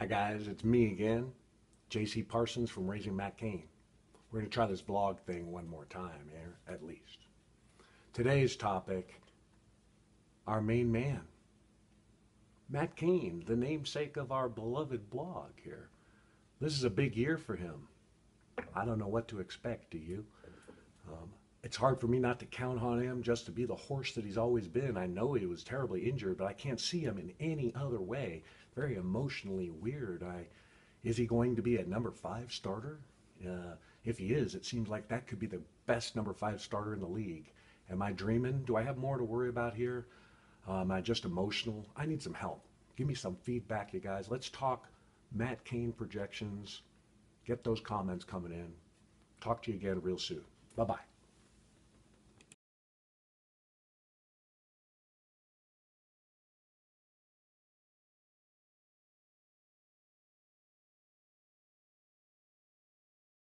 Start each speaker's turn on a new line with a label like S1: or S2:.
S1: Hi guys, it's me again, JC Parsons from Raising Matt Cain. We're going to try this vlog thing one more time here, at least. Today's topic, our main man, Matt Cain, the namesake of our beloved blog here. This is a big year for him. I don't know what to expect, do you? Um, it's hard for me not to count on him just to be the horse that he's always been. I know he was terribly injured, but I can't see him in any other way. Very emotionally weird. I, is he going to be a number five starter? Uh, if he is, it seems like that could be the best number five starter in the league. Am I dreaming? Do I have more to worry about here? Uh, am I just emotional? I need some help. Give me some feedback, you guys. Let's talk Matt Cain projections. Get those comments coming in. Talk to you again real soon. Bye bye.